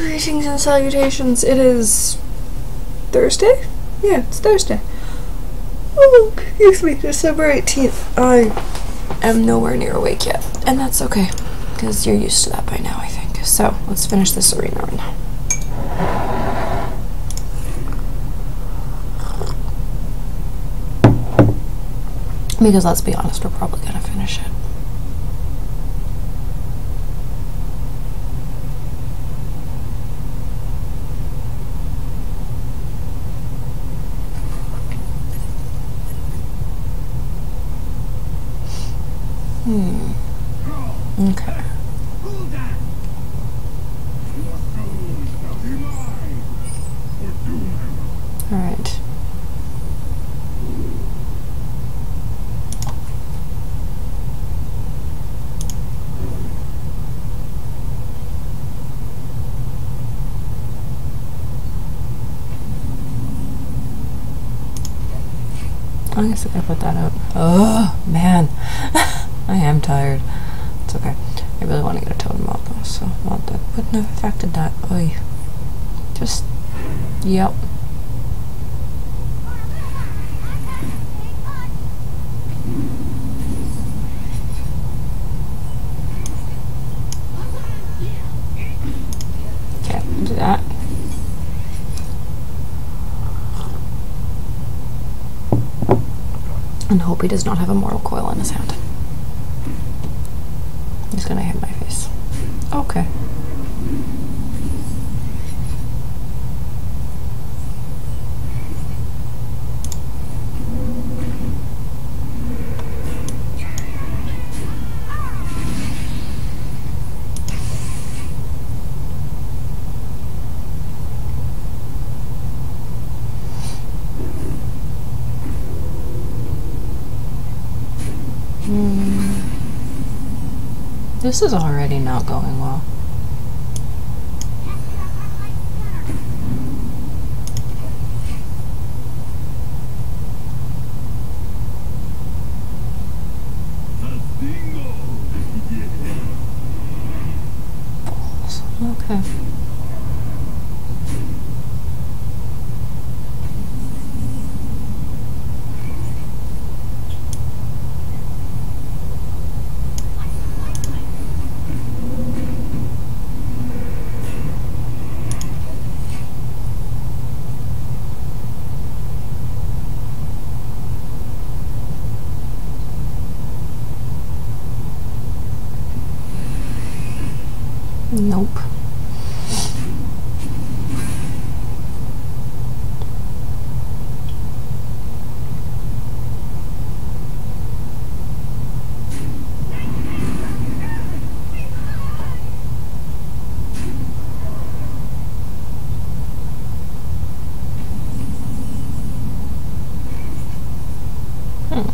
Greetings and salutations. It is Thursday? Yeah, it's Thursday. Oh, excuse me, December 18th. I am nowhere near awake yet, and that's okay, because you're used to that by now, I think. So, let's finish this arena right now. Because let's be honest, we're probably to finish it. Hmm. Okay. Alright. I guess I gotta put that out. Oh, man. I am tired. It's okay. I really want to get a totem though, so want that. Wouldn't have affected that. Oy. Just, yep. Okay, do that. And hope he does not have a mortal coil in his hand. He's gonna hit my face. Okay. This is already not going well. Okay. Nope. Hmm.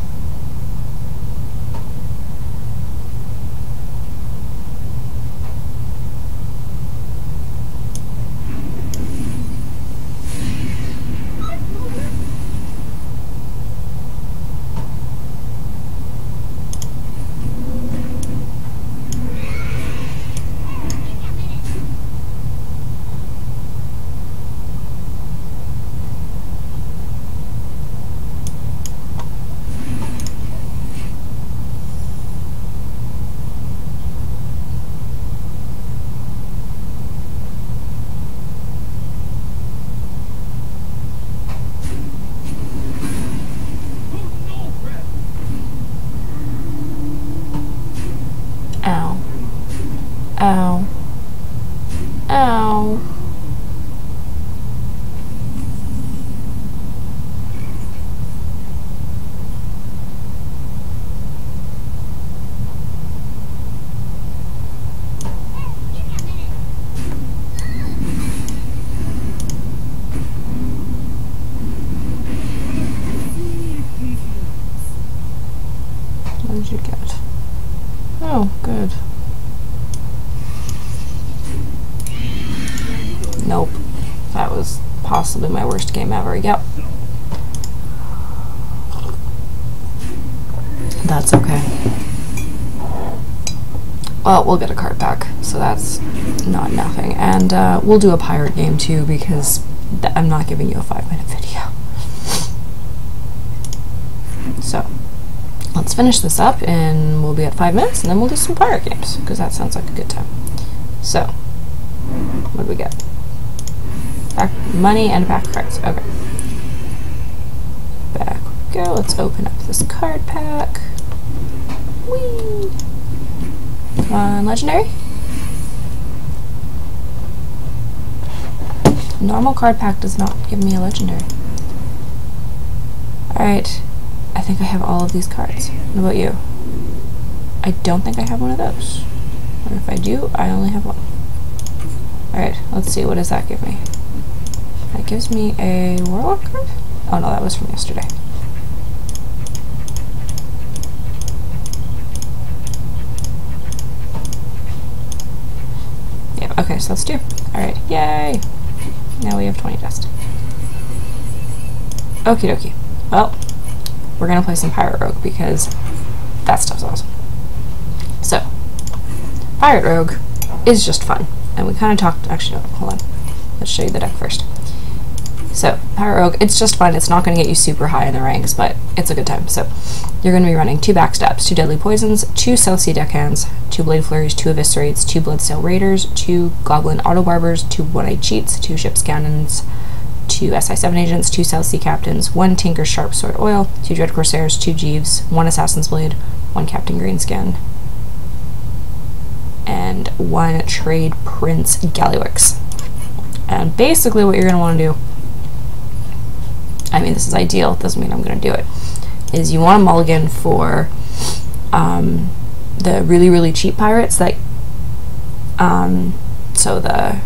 Ow. Ow. Ow. What did you get? Oh, good. Nope. That was possibly my worst game ever. Yep. That's okay. well, we'll get a card back, so that's not nothing. And uh, we'll do a pirate game too because I'm not giving you a five minute video. So let's finish this up and we'll be at five minutes and then we'll do some pirate games because that sounds like a good time. So, what do we get? Back money and back cards. Okay. Back we go. Let's open up this card pack. Whee! Come on, legendary. Normal card pack does not give me a legendary. Alright. I think I have all of these cards. What about you? I don't think I have one of those. Or if I do, I only have one. Alright, let's see. What does that give me? Gives me a Warlock card? Oh no, that was from yesterday. Yep, okay, so let's do. Alright, yay! Now we have 20 dust. Okie dokie. Well, we're gonna play some Pirate Rogue because that stuff's awesome. So, Pirate Rogue is just fun. And we kind of talked, actually, no, hold on. Let's show you the deck first. So, Pirate Rogue, it's just fun. It's not going to get you super high in the ranks, but it's a good time. So, you're going to be running two backstabs, two deadly poisons, two Sea deckhands, two blade flurries, two eviscerates, two bloodsail raiders, two goblin auto barbers, two one-eyed cheats, two ships cannons, two SI7 agents, two Sea captains, one Tinker Sharp Sword Oil, two Dread Corsairs, two Jeeves, one Assassin's Blade, one Captain Greenskin, and one Trade Prince Gallywix. And basically, what you're going to want to do I mean, this is ideal, doesn't mean I'm going to do it, is you want a mulligan for um, the really, really cheap pirates that, um, so the,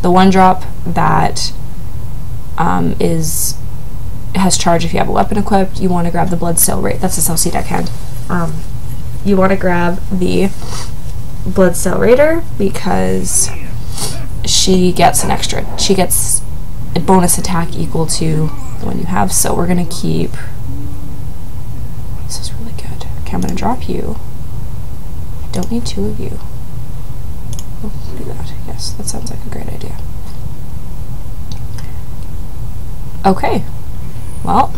the one drop that um, is has charge if you have a weapon equipped, you want to grab the Bloodsail rate. that's a South Sea deckhand. Um, you want to grab the Bloodsail Raider because she gets an extra, she gets a bonus attack equal to the one you have. So we're going to keep. This is really good. Okay, I'm going to drop you. I don't need two of you. Oh, do that. Yes, that sounds like a great idea. Okay. Well.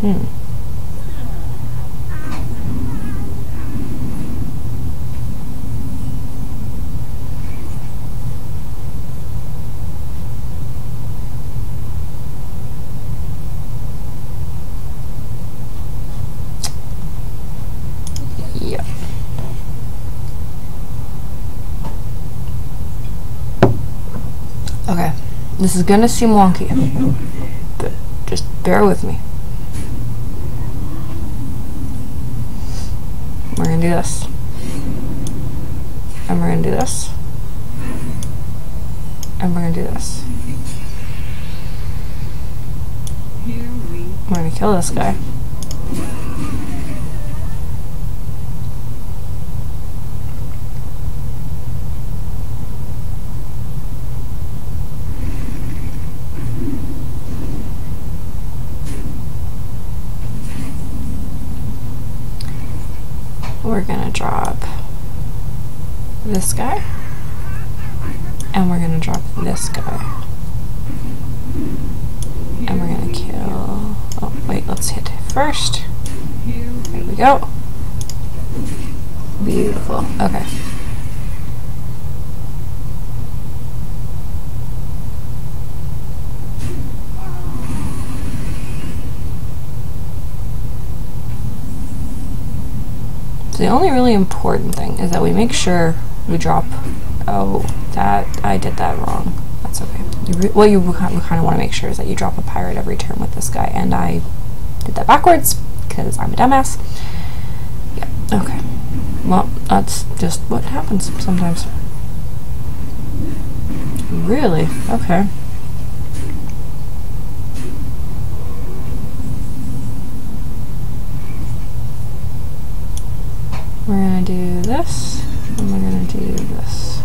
Hmm. Yep. Okay. This is gonna seem wonky, but just bear with me. We're gonna do this. And we're gonna do this. And we're gonna do this. We're gonna kill this guy. We're gonna drop this guy. And we're gonna drop this guy. And we're gonna kill. Oh, wait, let's hit first. There we go. Beautiful. Okay. So the only really important thing is that we make sure we drop. Oh, that I did that wrong. That's okay. You what you kind of want to make sure is that you drop a pirate every turn with this guy, and I did that backwards because I'm a dumbass. Yeah. Okay. Well, that's just what happens sometimes. Really? Okay. We're gonna do this, and we're gonna do this.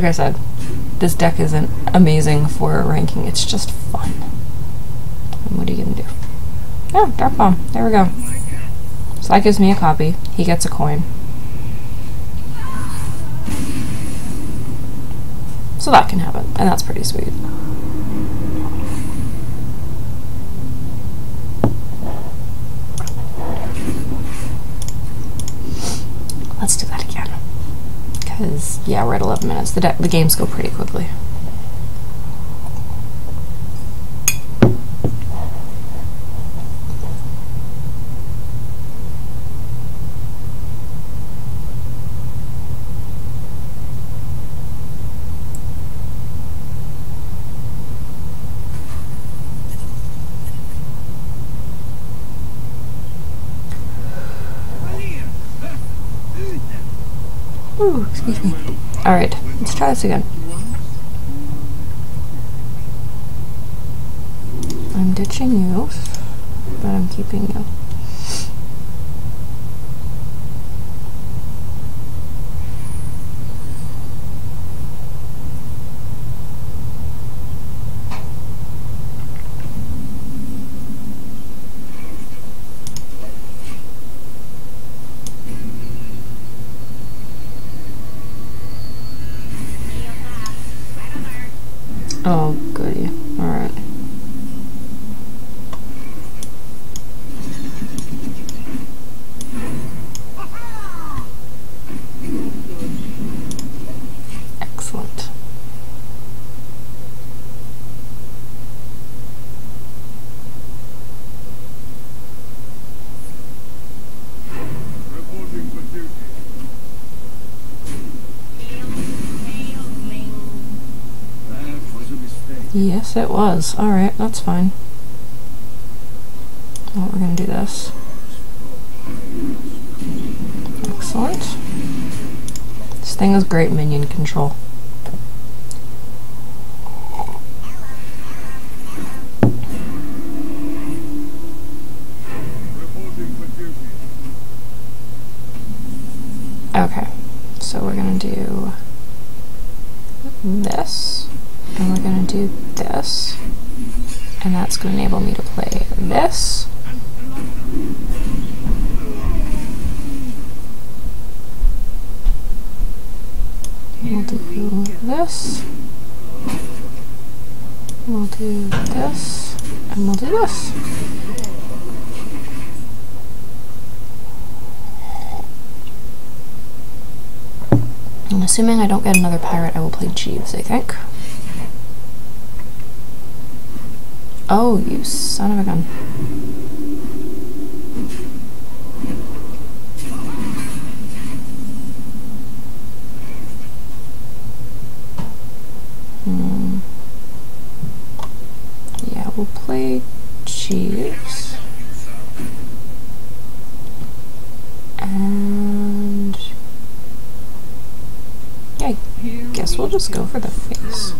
Like I said, this deck isn't amazing for ranking, it's just fun. And what are you gonna do? Oh, Dark Bomb. There we go. So that gives me a copy. He gets a coin. So that can happen, and that's pretty sweet. Let's do that again. Yeah, we're at 11 minutes. The, the games go pretty quickly. Ooh, excuse me. Alright, let's try this again. I'm ditching you, but I'm keeping you. Oh, goody. Alright. Excellent. Reporting for duty. That was a mistake. Yes, it was. Alright, that's fine. Well, we're gonna do this. Excellent. This thing is great minion control. Okay, so we're gonna do this, and we're gonna do this, and that's gonna enable me to play this. We'll do this. We'll do this, and we'll do this. I'm assuming I don't get another pirate, I will play Jeeves, I think. Oh, you son of a gun. Hmm. Yeah, we'll play Jeeves. And yeah, I guess we'll just go for the face.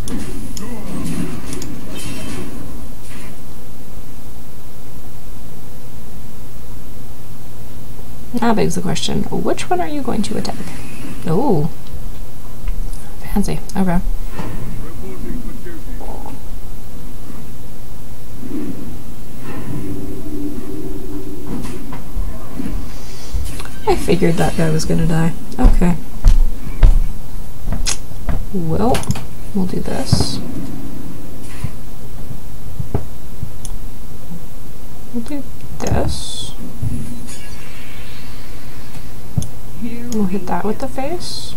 Now begs the question, which one are you going to attack? Oh. Fancy. Okay. I figured that guy was gonna die. Okay. Well, we'll do this. We'll do this. We'll hit that with the face.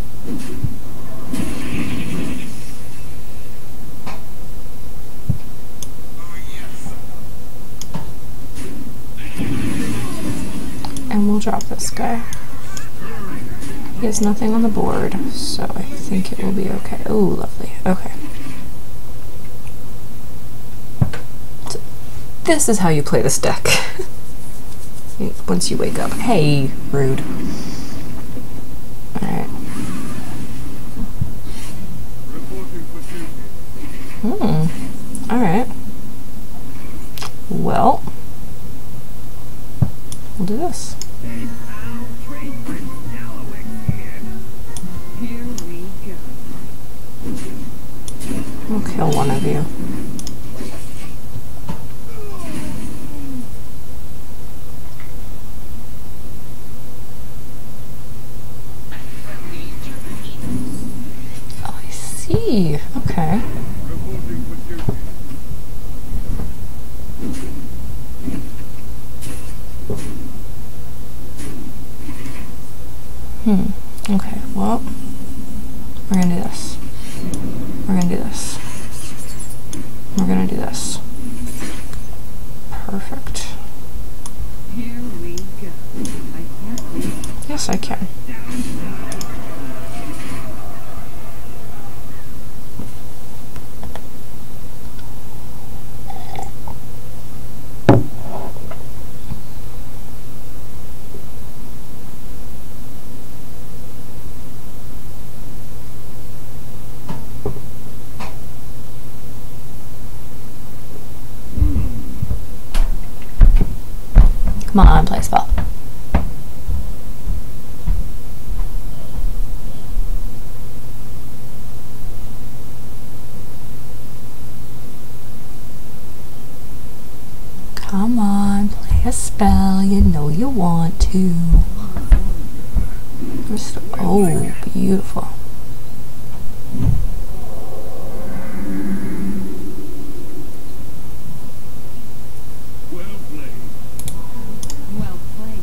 And we'll drop this guy. He has nothing on the board, so I think it will be okay. Oh, lovely. Okay. So this is how you play this deck. Once you wake up. Hey, rude. Alright. Hmm. Alright. Well, we'll do this. Okay. Reporting for duty. Hmm. Okay, well, we're gonna do this. We're gonna do this. We're gonna do this. Perfect. Here we go. I can't wait. Yes, I can. On, play spell. Come on, play a spell. You know you want to. Just- oh, beautiful. Well played. Well played.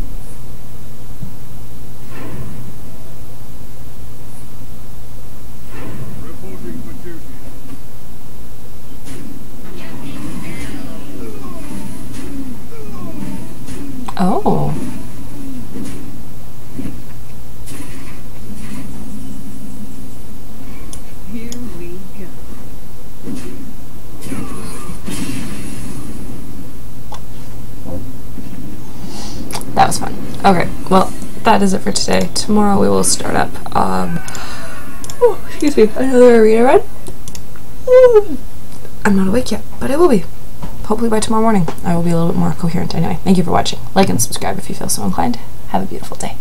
Reporting for duty. Oh. Here we go. That was fun. Okay, well, that is it for today. Tomorrow we will start up, um, oh, excuse me, another arena run. I'm not awake yet, but I will be. Hopefully by tomorrow morning, I will be a little bit more coherent anyway. Thank you for watching. Like and subscribe if you feel so inclined. Have a beautiful day.